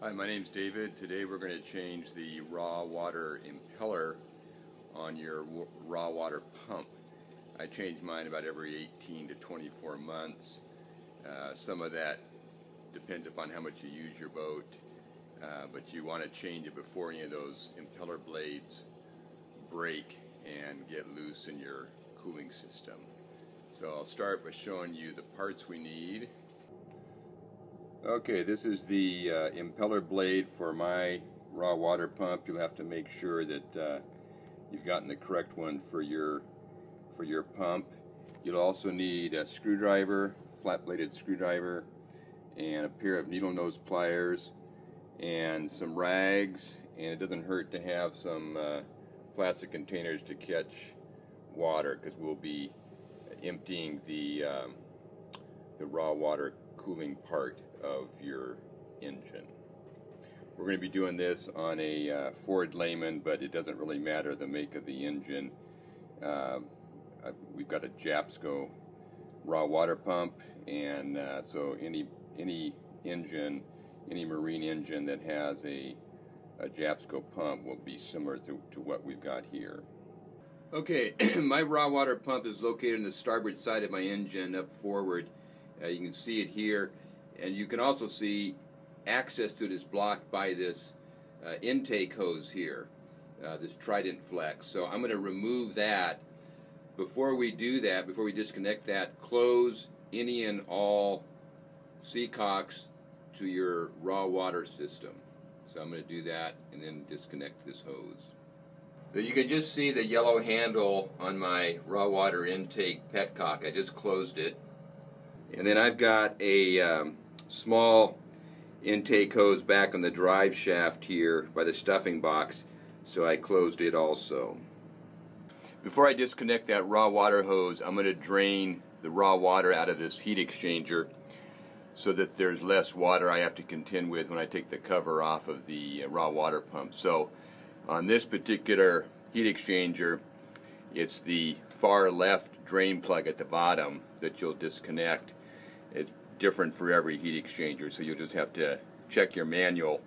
Hi, my name's David. Today we're going to change the raw water impeller on your raw water pump. I change mine about every 18 to 24 months. Uh, some of that depends upon how much you use your boat, uh, but you want to change it before any of those impeller blades break and get loose in your cooling system. So I'll start by showing you the parts we need. Okay, this is the uh, impeller blade for my raw water pump. You'll have to make sure that uh, you've gotten the correct one for your for your pump. You'll also need a screwdriver, flat-bladed screwdriver, and a pair of needle nose pliers, and some rags. And it doesn't hurt to have some uh, plastic containers to catch water because we'll be emptying the um, the raw water cooling part of your engine. We're going to be doing this on a uh, Ford Lehman, but it doesn't really matter the make of the engine. Uh, we've got a Jabsco raw water pump, and uh, so any any engine, any marine engine that has a, a Jabsco pump will be similar to, to what we've got here. Okay, my raw water pump is located on the starboard side of my engine up forward. Uh, you can see it here, and you can also see access to it is blocked by this uh, intake hose here, uh, this Trident Flex. So I'm going to remove that. Before we do that, before we disconnect that, close any and all seacocks to your raw water system. So I'm going to do that and then disconnect this hose. So you can just see the yellow handle on my raw water intake petcock. I just closed it. And then I've got a um, small intake hose back on the drive shaft here by the stuffing box, so I closed it also. Before I disconnect that raw water hose, I'm going to drain the raw water out of this heat exchanger so that there's less water I have to contend with when I take the cover off of the uh, raw water pump. So on this particular heat exchanger, it's the far left drain plug at the bottom that you'll disconnect. Different for every heat exchanger, so you'll just have to check your manual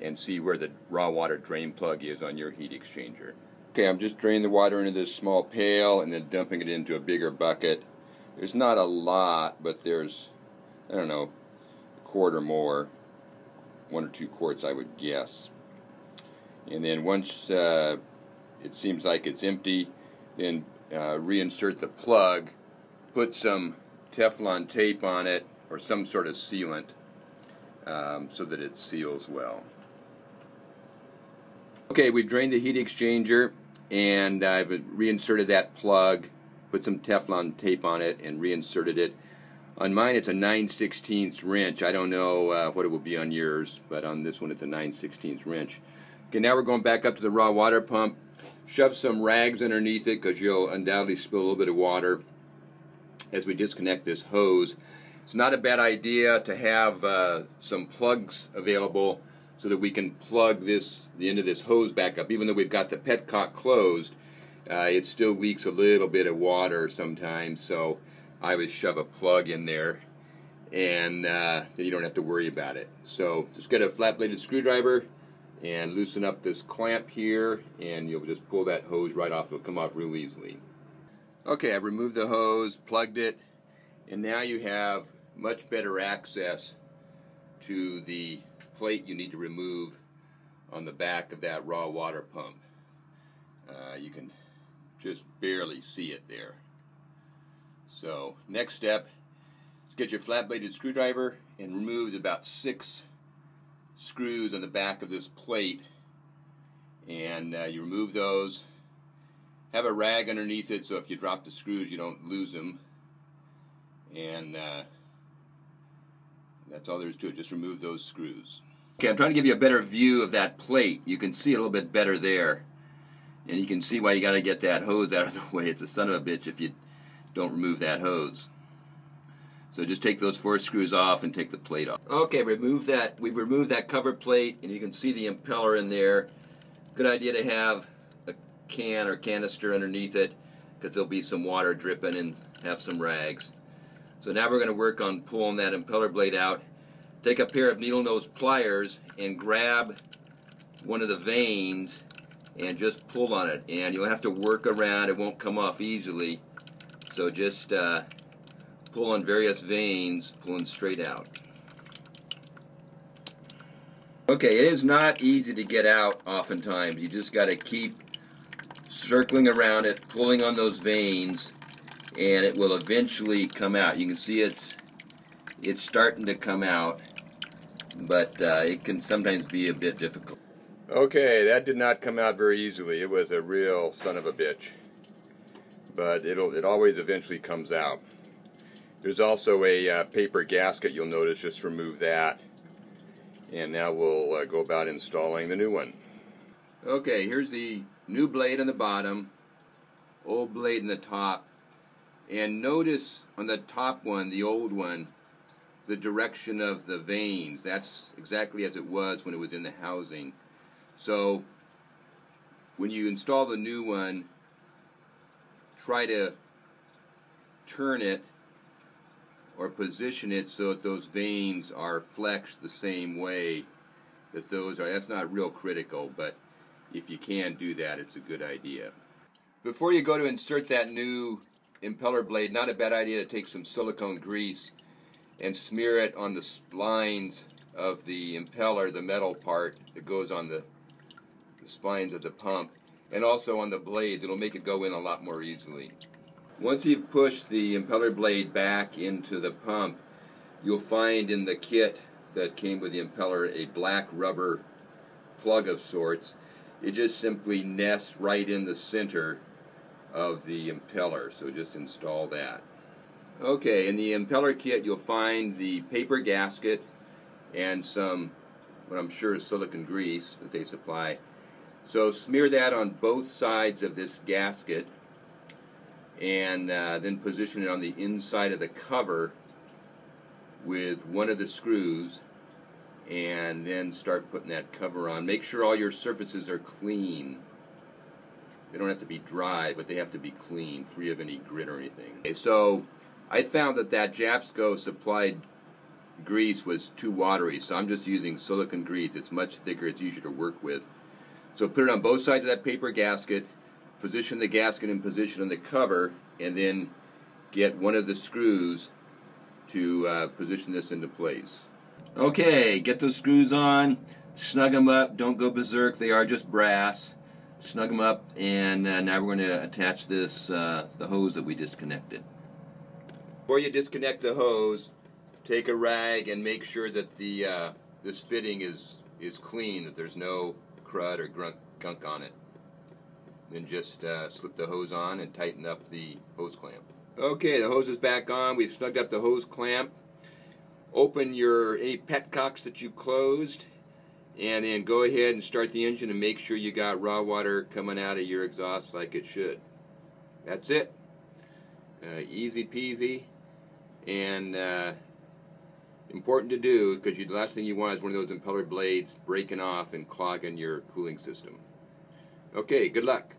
and see where the raw water drain plug is on your heat exchanger. Okay, I'm just draining the water into this small pail and then dumping it into a bigger bucket. There's not a lot, but there's, I don't know, a quart or more, one or two quarts I would guess and then once uh, it seems like it's empty then uh, reinsert the plug put some Teflon tape on it or some sort of sealant um, so that it seals well okay we've drained the heat exchanger and I've reinserted that plug put some Teflon tape on it and reinserted it on mine it's a 9 16 wrench I don't know uh, what it will be on yours but on this one it's a 9 16 wrench Okay, now we're going back up to the raw water pump. Shove some rags underneath it because you'll undoubtedly spill a little bit of water as we disconnect this hose. It's not a bad idea to have uh, some plugs available so that we can plug this the end of this hose back up. Even though we've got the petcock closed, uh, it still leaks a little bit of water sometimes. So I would shove a plug in there and uh, then you don't have to worry about it. So just get a flat bladed screwdriver and loosen up this clamp here and you'll just pull that hose right off. It'll come off real easily. Okay, I've removed the hose, plugged it, and now you have much better access to the plate you need to remove on the back of that raw water pump. Uh, you can just barely see it there. So next step is get your flat bladed screwdriver and remove about six screws on the back of this plate and uh, you remove those have a rag underneath it so if you drop the screws you don't lose them and uh, that's all there is to it just remove those screws okay I'm trying to give you a better view of that plate you can see it a little bit better there and you can see why you got to get that hose out of the way it's a son of a bitch if you don't remove that hose so just take those four screws off and take the plate off. Okay, remove that. We've removed that cover plate, and you can see the impeller in there. Good idea to have a can or canister underneath it because there'll be some water dripping and have some rags. So now we're going to work on pulling that impeller blade out. take a pair of needle nose pliers and grab one of the vanes and just pull on it. And you'll have to work around it won't come off easily. So just uh, pull on various vanes pulling straight out. Okay it is not easy to get out oftentimes. You just got to keep circling around it pulling on those vanes and it will eventually come out you can see it's it's starting to come out but uh, it can sometimes be a bit difficult Okay, that did not come out very easily. It was a real son of a bitch. But it'll it always eventually comes out. There's also a uh, paper gasket you'll notice, just remove that. And now we'll uh, go about installing the new one. Okay, here's the new blade on the bottom, old blade in the top. And notice on the top one, the old one, the direction of the vanes. That's exactly as it was when it was in the housing. So when you install the new one, try to turn it or position it so that those vanes are flexed the same way that those are. That's not real critical, but if you can do that, it's a good idea. Before you go to insert that new impeller blade, not a bad idea to take some silicone grease and smear it on the lines of the impeller, the metal part that goes on the the spines of the pump, and also on the blades. It'll make it go in a lot more easily. Once you've pushed the impeller blade back into the pump, you'll find in the kit that came with the impeller a black rubber plug of sorts. It just simply nests right in the center of the impeller, so just install that. Okay, in the impeller kit you'll find the paper gasket and some, what I'm sure is silicon grease that they supply. So smear that on both sides of this gasket and uh, then position it on the inside of the cover with one of the screws and then start putting that cover on. Make sure all your surfaces are clean. They don't have to be dry, but they have to be clean, free of any grit or anything. Okay, so I found that that Jabsco supplied grease was too watery, so I'm just using silicone grease. It's much thicker, it's easier to work with. So put it on both sides of that paper gasket, position the gasket in position on the cover, and then get one of the screws to uh, position this into place. Okay, get those screws on, snug them up, don't go berserk, they are just brass. Snug them up, and uh, now we're going to attach this, uh, the hose that we disconnected. Before you disconnect the hose, take a rag and make sure that the uh, this fitting is, is clean, that there's no crud or grunt, gunk on it. Then just uh, slip the hose on and tighten up the hose clamp. Okay, the hose is back on. We've snugged up the hose clamp. Open your any petcocks that you closed and then go ahead and start the engine and make sure you got raw water coming out of your exhaust like it should. That's it. Uh, easy peasy and uh, important to do because the last thing you want is one of those impeller blades breaking off and clogging your cooling system. Okay, good luck.